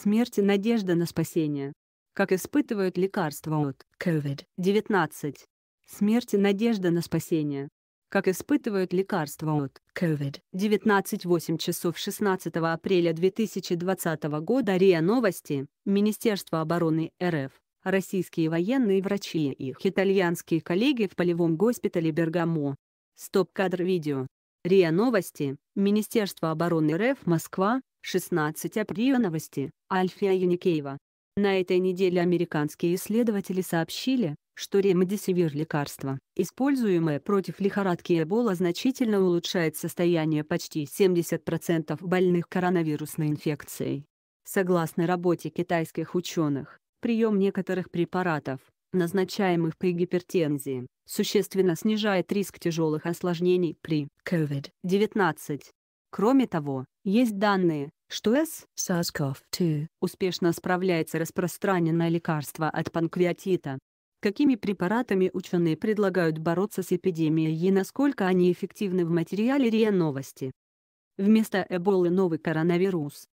Смерть и надежда на спасение. Как испытывают лекарства от COVID-19. Смерть и надежда на спасение. Как испытывают лекарства от COVID-19 8 часов 16 апреля 2020 года РИА Новости, Министерство обороны РФ, российские военные врачи и их итальянские коллеги в полевом госпитале Бергамо. Стоп-кадр видео. РИА Новости, Министерство обороны РФ Москва, 16 апреля новости, Альфия Яникеева. На этой неделе американские исследователи сообщили, что ремдисивир лекарство, используемое против лихорадки Эбола значительно улучшает состояние почти 70% больных коронавирусной инфекцией. Согласно работе китайских ученых, прием некоторых препаратов, назначаемых при гипертензии, существенно снижает риск тяжелых осложнений при COVID-19. Кроме того, есть данные, что S. SARS-CoV-2 успешно справляется распространенное лекарство от панкреатита, Какими препаратами ученые предлагают бороться с эпидемией и насколько они эффективны в материале РИА Новости? Вместо Эболы новый коронавирус.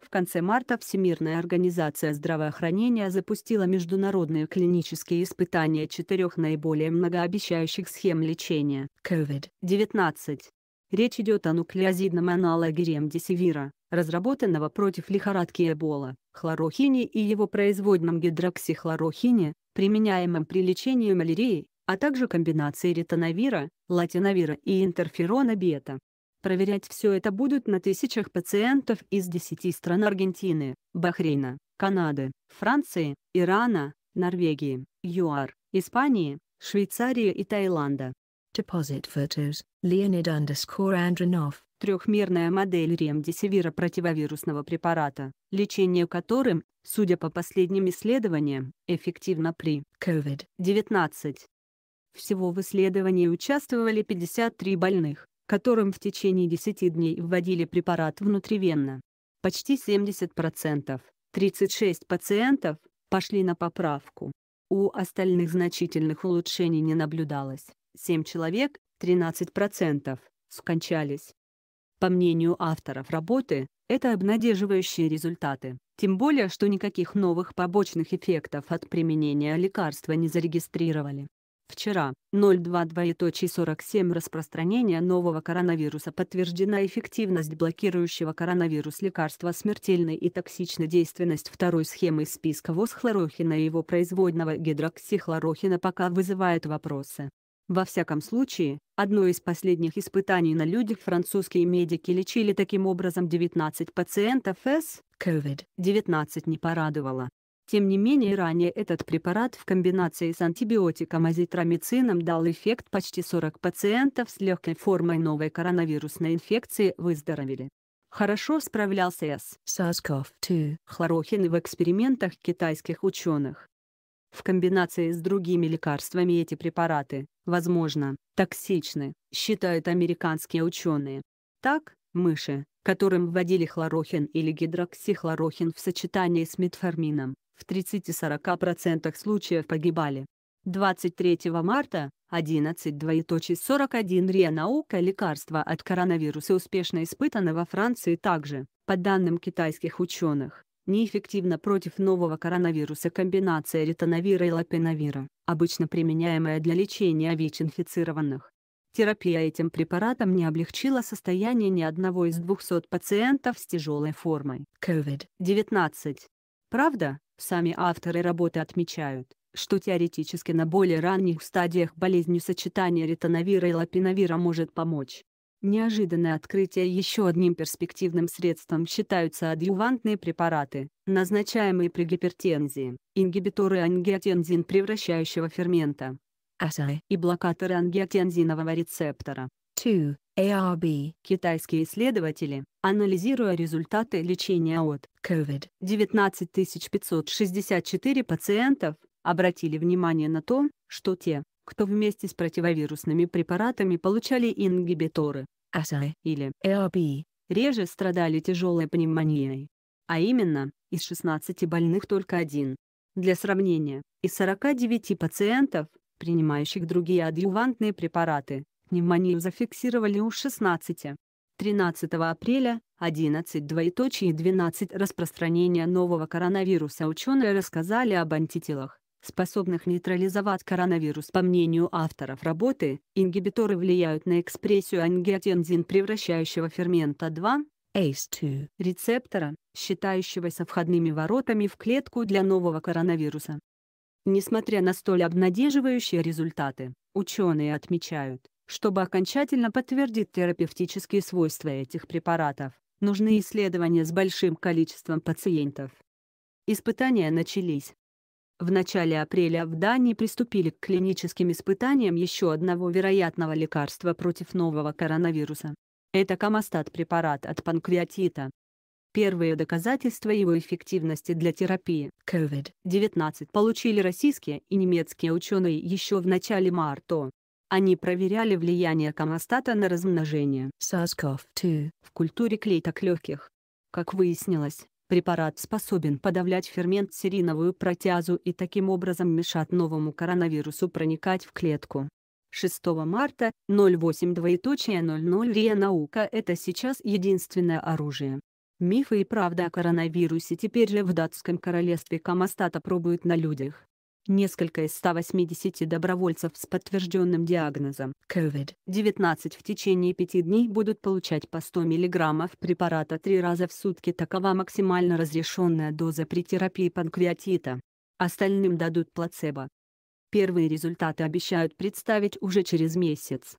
В конце марта Всемирная организация здравоохранения запустила международные клинические испытания четырех наиболее многообещающих схем лечения COVID-19. Речь идет о нуклеозидном аналоге ремдисивира, разработанного против лихорадки Эбола, хлорохине и его производном гидроксихлорохине, применяемым при лечении малярии, а также комбинации ретоновира, латиновира и интерферона бета. Проверять все это будут на тысячах пациентов из 10 стран Аргентины, Бахрейна, Канады, Франции, Ирана, Норвегии, ЮАР, Испании, Швейцарии и Таиланда. Deposit photos, Leonid underscore Andronov. Трехмерная модель ремдисивира противовирусного препарата, лечение которым, судя по последним исследованиям, эффективно при COVID-19. Всего в исследовании участвовали 53 больных, которым в течение 10 дней вводили препарат внутривенно. Почти 70%, 36 пациентов, пошли на поправку. У остальных значительных улучшений не наблюдалось. 7 человек, 13%, скончались. По мнению авторов работы, это обнадеживающие результаты, тем более что никаких новых побочных эффектов от применения лекарства не зарегистрировали. Вчера, 02.47 распространения нового коронавируса подтверждена эффективность блокирующего коронавирус лекарства смертельной и токсичной действенность второй схемы списка восхлорохина и его производного гидроксихлорохина пока вызывает вопросы. Во всяком случае, одно из последних испытаний на людях французские медики лечили таким образом 19 пациентов с COVID-19 не порадовало. Тем не менее ранее этот препарат в комбинации с антибиотиком азитромицином дал эффект почти 40 пациентов с легкой формой новой коронавирусной инфекции выздоровели. Хорошо справлялся с SARS-CoV-2 хлорохин в экспериментах китайских ученых. В комбинации с другими лекарствами эти препараты, возможно, токсичны, считают американские ученые. Так, мыши, которым вводили хлорохин или гидроксихлорохин в сочетании с метформином, в 30-40% случаев погибали. 23 марта, 11.41 РИА Наука лекарства от коронавируса успешно испытано во Франции также, по данным китайских ученых неэффективна против нового коронавируса комбинация ретоновира и лапиновира, обычно применяемая для лечения ВИЧ-инфицированных. Терапия этим препаратом не облегчила состояние ни одного из 200 пациентов с тяжелой формой COVID-19. Правда, сами авторы работы отмечают, что теоретически на более ранних стадиях болезни сочетание ретоновира и лапиновира может помочь. Неожиданное открытие еще одним перспективным средством считаются адъювантные препараты, назначаемые при гипертензии, ингибиторы ангиотензин превращающего фермента Assay и блокаторы ангиотензинового рецептора. 2. ARB Китайские исследователи, анализируя результаты лечения от COVID-19 564 пациентов, обратили внимание на то, что те, кто вместе с противовирусными препаратами получали ингибиторы Assay или ARB реже страдали тяжелой пневмонией. А именно, из 16 больных только один. Для сравнения, из 49 пациентов, принимающих другие адъювантные препараты, пневмонию зафиксировали у 16. 13 апреля, 11 двоеточие 12 распространения нового коронавируса ученые рассказали об антителах, способных нейтрализовать коронавирус. По мнению авторов работы, ингибиторы влияют на экспрессию ангиотензин превращающего фермента 2, ACE2, рецептора, считающегося входными воротами в клетку для нового коронавируса. Несмотря на столь обнадеживающие результаты, ученые отмечают, чтобы окончательно подтвердить терапевтические свойства этих препаратов, нужны исследования с большим количеством пациентов. Испытания начались. В начале апреля в Дании приступили к клиническим испытаниям еще одного вероятного лекарства против нового коронавируса. Это камастат-препарат от панкреатита. Первые доказательства его эффективности для терапии COVID-19 получили российские и немецкие ученые еще в начале марта. Они проверяли влияние камастата на размножение SARS-CoV-2, в культуре клеток легких. Как выяснилось, препарат способен подавлять фермент сериновую протеазу и таким образом мешать новому коронавирусу проникать в клетку. 6 марта, 08 двоеточие 00 РИА Наука это сейчас единственное оружие. Мифы и правда о коронавирусе теперь же в датском королевстве Камастата пробуют на людях. Несколько из 180 добровольцев с подтвержденным диагнозом COVID-19 в течение пяти дней будут получать по 100 мг препарата три раза в сутки. Такова максимально разрешенная доза при терапии панкреатита. Остальным дадут плацебо. Первые результаты обещают представить уже через месяц.